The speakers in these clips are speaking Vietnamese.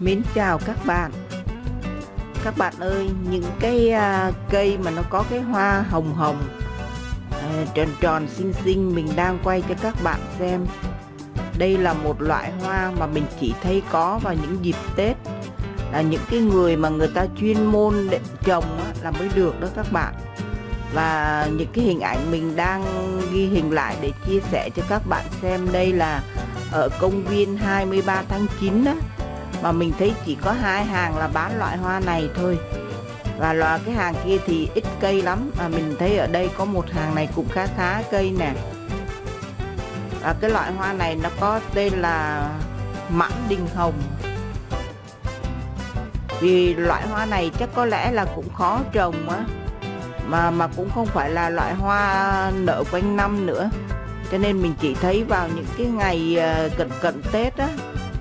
Mến chào các bạn. Các bạn ơi, những cái uh, cây mà nó có cái hoa hồng hồng uh, Tròn tròn xinh xinh mình đang quay cho các bạn xem. Đây là một loại hoa mà mình chỉ thấy có vào những dịp Tết. Là những cái người mà người ta chuyên môn để trồng á, là mới được đó các bạn. Và những cái hình ảnh mình đang ghi hình lại để chia sẻ cho các bạn xem đây là ở công viên 23 tháng 9 đó mà mình thấy chỉ có hai hàng là bán loại hoa này thôi. Và loại cái hàng kia thì ít cây lắm. Mà mình thấy ở đây có một hàng này cũng khá khá cây nè. Và cái loại hoa này nó có tên là mãn đình hồng. Vì loại hoa này chắc có lẽ là cũng khó trồng á. Mà mà cũng không phải là loại hoa nở quanh năm nữa. Cho nên mình chỉ thấy vào những cái ngày ờ, cận cận Tết á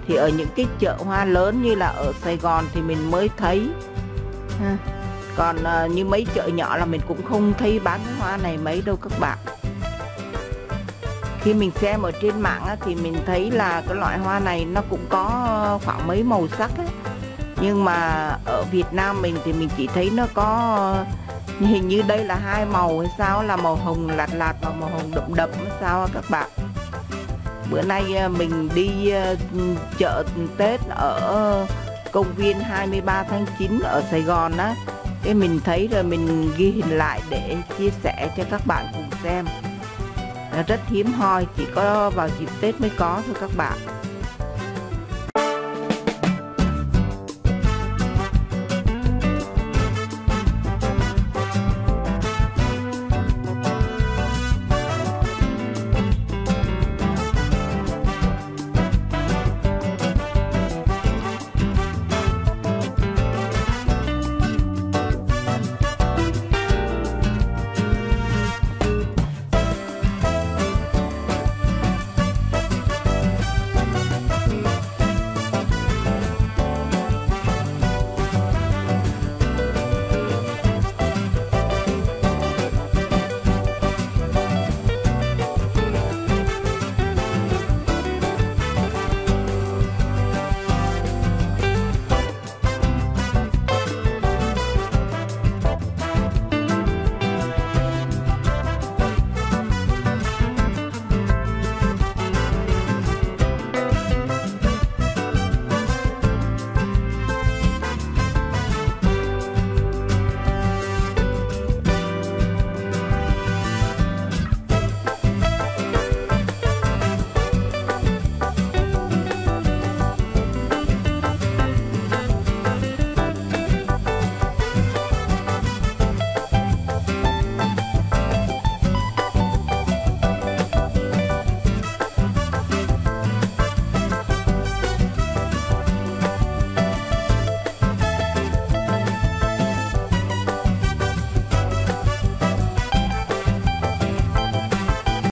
thì ở những cái chợ hoa lớn như là ở Sài Gòn thì mình mới thấy ha. còn uh, như mấy chợ nhỏ là mình cũng không thấy bán hoa này mấy đâu các bạn khi mình xem ở trên mạng á, thì mình thấy là cái loại hoa này nó cũng có khoảng mấy màu sắc á. nhưng mà ở Việt Nam mình thì mình chỉ thấy nó có hình như đây là hai màu hay sao là màu hồng lạt lạt và màu hồng đậm đậm hay sao các bạn bữa nay ờ, mình đi ờ, chợ Tết ở công viên 23 tháng 9 ở Sài Gòn á. Cái mình thấy rồi mình ghi hình lại để chia sẻ cho các bạn cùng xem. Rất hiếm hoi, chỉ có vào dịp Tết mới có thôi các bạn.